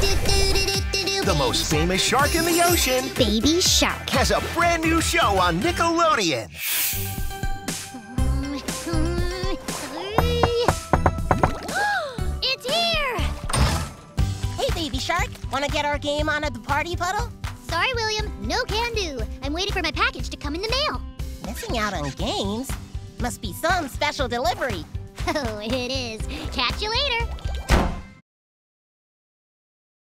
The most famous shark in the ocean Baby Shark. has a brand new show on Nickelodeon. it's here! Hey, Baby Shark, wanna get our game on at the party puddle? Sorry, William. No can do. I'm waiting for my package to come in the mail. Missing out on games? Must be some special delivery. Oh, it is.